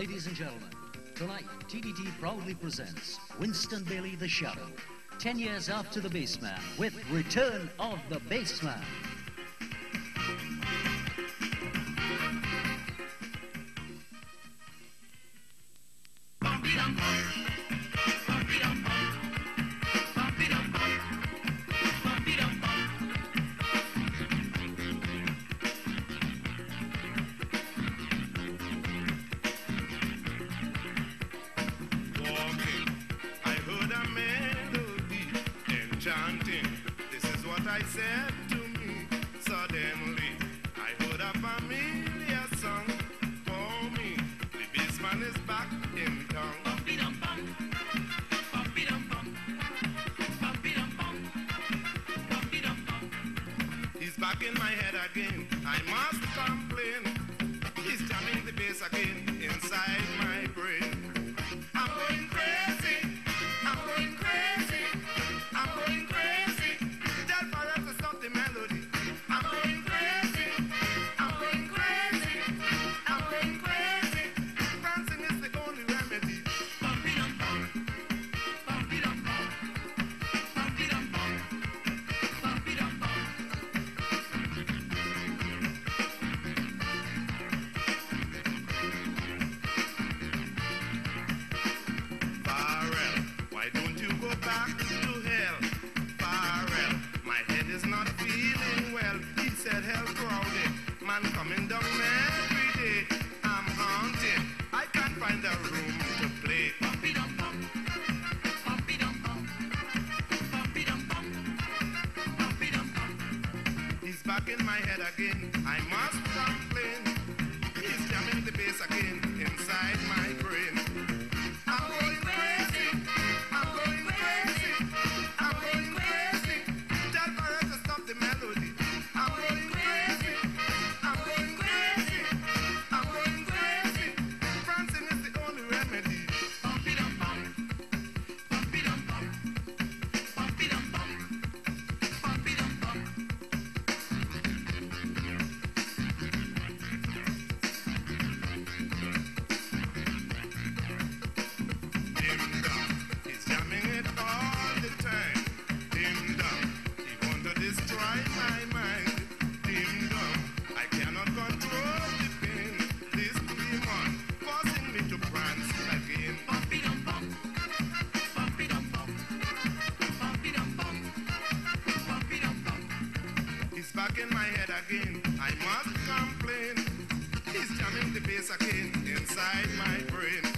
Ladies and gentlemen, tonight TDT proudly presents Winston Bailey the Shadow. 10 years after the Bassman with Return of the Bassman. I said to me. Suddenly, I heard a familiar song for me. The bassman is back in town. He's back in my head again. I must complain. He's jamming the bass again inside my back in my head again. I must complain. He's jamming the bass again inside my brain.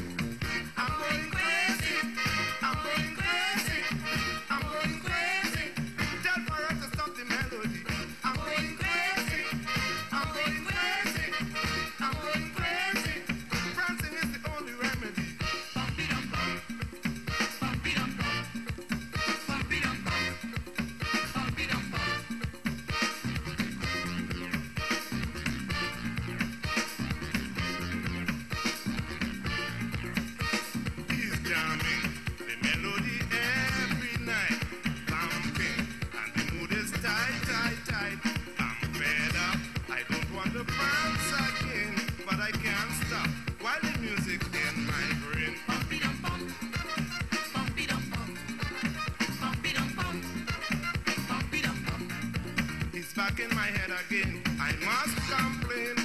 Back in my head again. I must complain.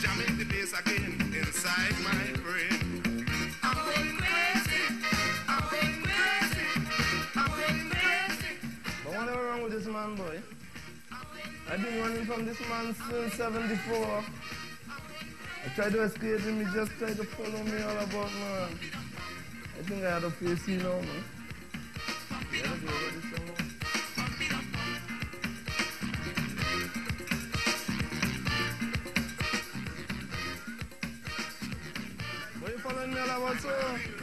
Jamming the bass again inside my brain. I'm going crazy. I'm going crazy. I'm going crazy. But whatever wrong with this man, boy? I've been running from this man since 74. I tried to escape him, he just tried to follow me all about, man. I think I had to face you now, man. You following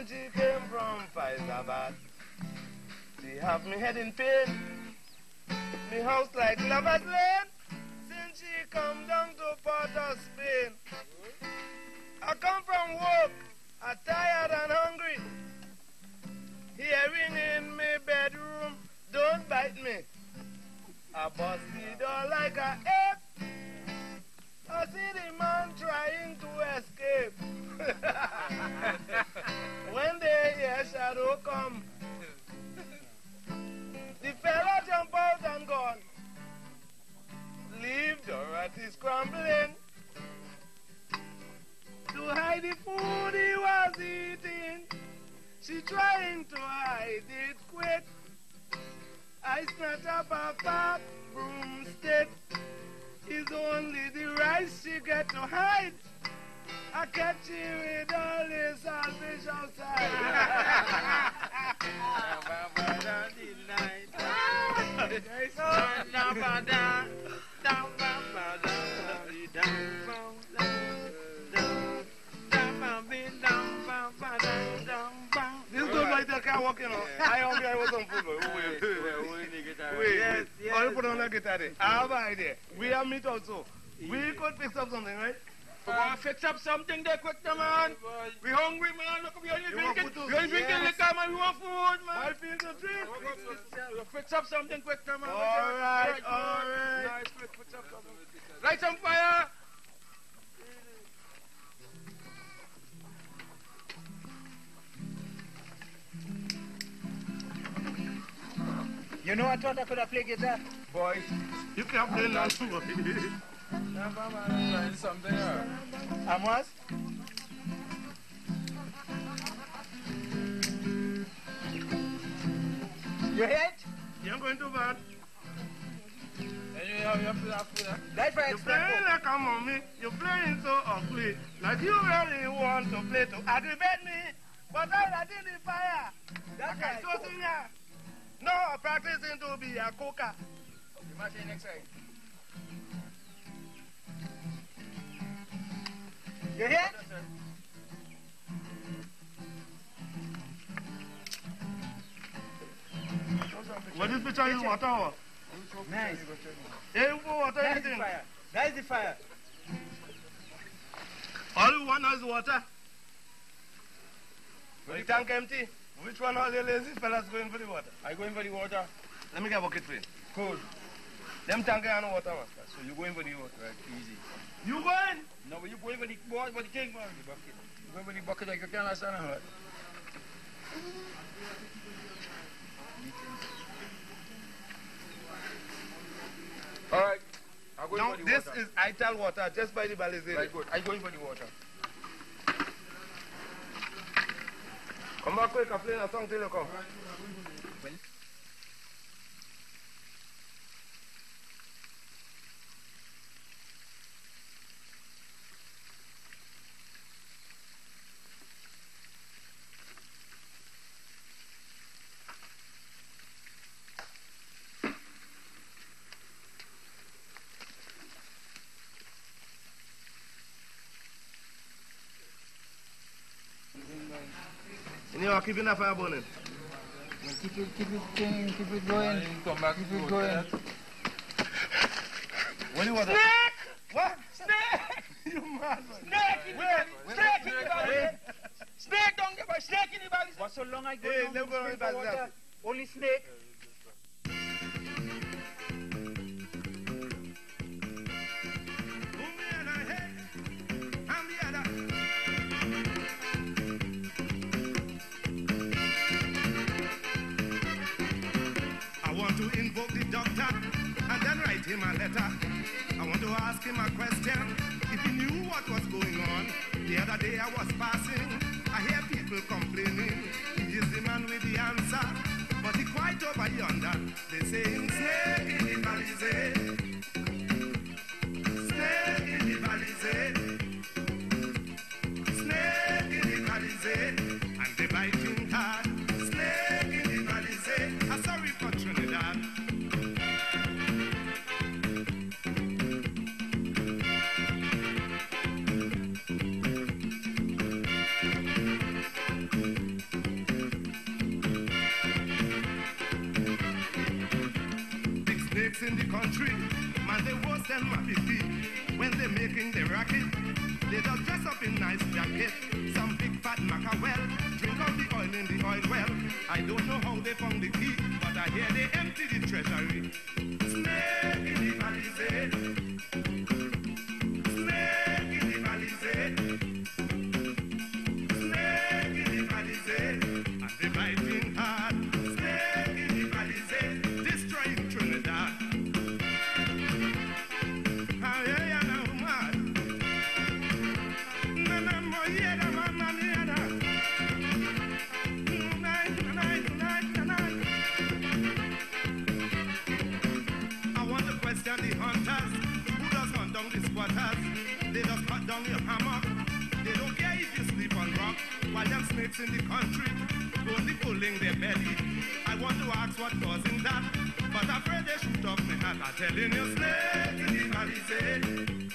in came from far away See have me head in pain. Me house like Lover's Lane since she come down to Port of Spain. I come from work, I tired and hungry. Hearing in me bedroom, don't bite me. I bust the door like a when they hear shadow come, the fella jump out and gone. Leave Dorothy scrambling. To hide the food he was eating, she trying to hide it quick. I snatch up a fat broomstick. It's only the rice she get to hide. I catch you in all this selfish outside. This good like that can't walk, you know. I hungry, I was on food. Wait, wait, yes, yes. Oh, you put on that guitar there. I have an idea. We have meat also. We could fix up something, right? We want to fix up something there quick, man. We hungry, man. Look, we only drinking. We only drinking yes. liquor, man. We want food, man. I feel the drink. We'll fix up something quick, man. All right, all right. Nice, quick, fix up something. Light some fire. You know, I thought I could have played guitar. Boy, you can't play that too. something here. Amos? You hit? Yeah, I'm going to bed. And you Now you have to have to. Light fire You're playing like a mommy. You're playing so ugly. Like you really want to play to aggravate me. But I did the fire. That's Okay, right. so senior. No, practicing to be a coca. You must next side. You hear? What is picture is water? or? Nice. Hey, water That's the fire. That's the fire. All you want is water. When the tank empty, which one all the lazy fellas going for the water? I going for the water. Let me get a bucket for you. Cool. Them tank no water, man. So you going for the water, right? Easy. You going? No, but you going for the water, for the king, man. The bucket. You going for the bucket like you can't understand it. All right. I'm going Now, for the this water. is Ital water, just by the Balizé. Right, good. I'm going for the water. Come back quick, I'm playing a song till you come. You know, keeping that fire burning. Keep it, keep it, keep, keep it going. Come back. Keep it going. What do you want? Snake! What? Snake! you mad, man. Snake in the Wait, belly. Snake in the belly. Snake don't get by snake in the belly. For so long I go Hey, down let me go to on spring that, water. Only snake. Him a letter. I want to ask him a question if he knew what was going on. The other day I was passing, I hear people complaining. He is the man with the answer, but he quite over yonder. Big in the country, man, they worse than Mapipi. When they making the racket, they just dress up in nice jacket. Some big fat mackerel, drink out the oil in the oil well. I don't know how they found the key, but I hear they empty the treasury. Snake in the valley. Snake in the valley. Snake in the valley. And they biting hard. In the country only pulling their belly. I want to ask what causing that, but I'm afraid they shoot off me hat. I'm telling you, snake in the valley,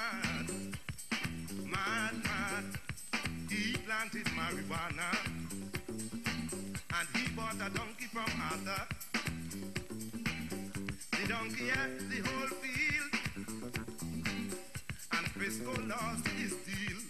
mad, mad, mad. He planted marijuana and he bought a donkey from Arthur. The donkey had the whole field and Frisco lost his deal.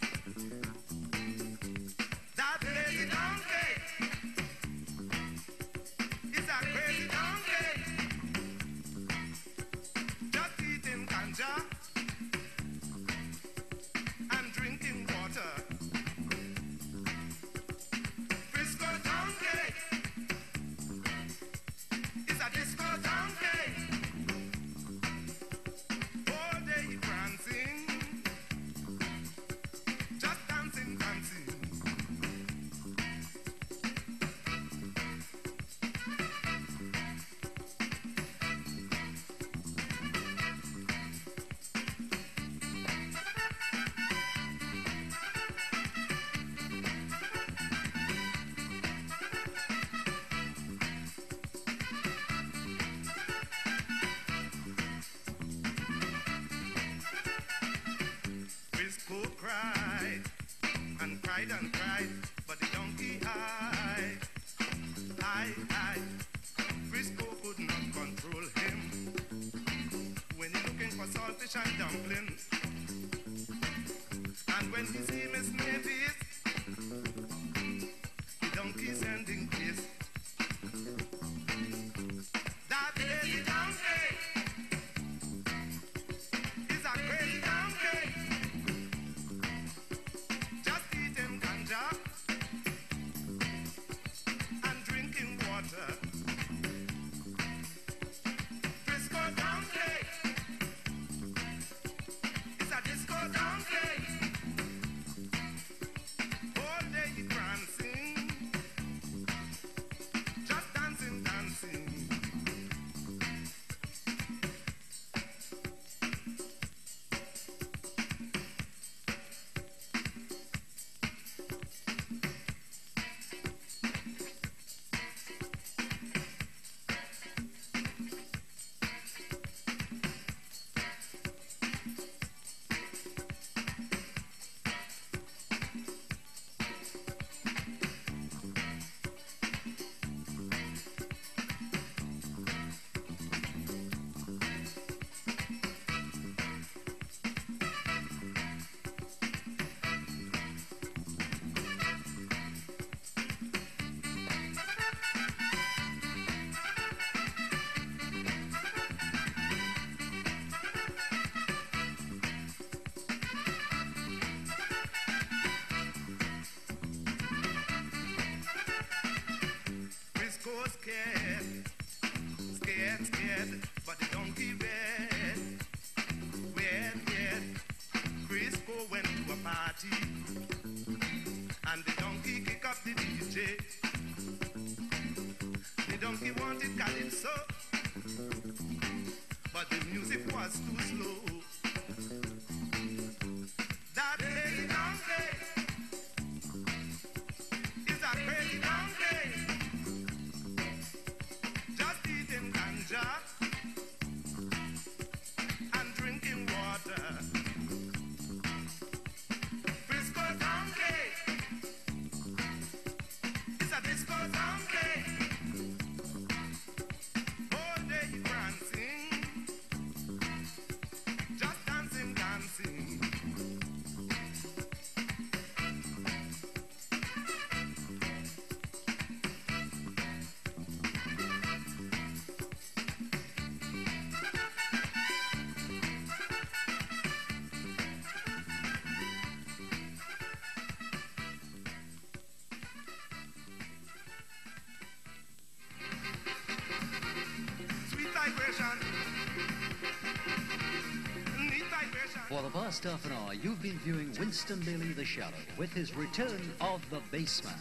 Cried and cried and cried, but the donkey high, high, high. Frisco could not control him when he looking for saltfish and dumplings. And when he see Miss Mavis, scared, eating For the past half an hour, you've been viewing Winston Bailey the Shadow with his return of the Bassman.